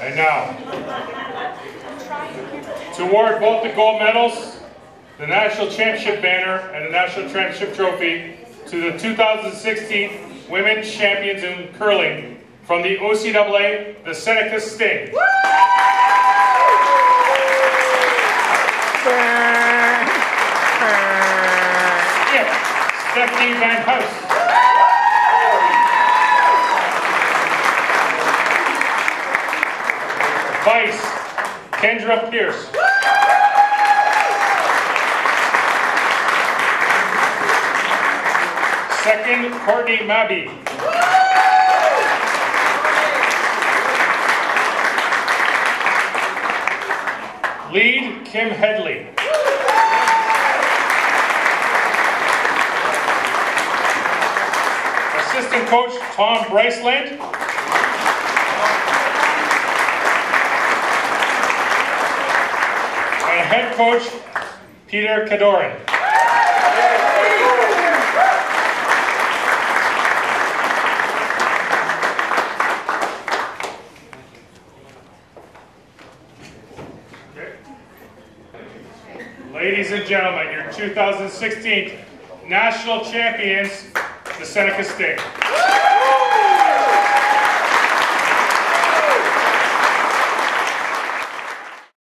And now, to award both the gold medals, the national championship banner, and the national championship trophy to the 2016 women's champions in curling from the OCAA, the Seneca Sting. Stephanie Van Husye. Vice, Kendra Pierce. Second, Courtney Mabee. Lead, Kim Headley. Assistant coach, Tom Bryceland. Head coach, Peter Cadorin. Ladies and gentlemen, your 2016 national champions, the Seneca Sting.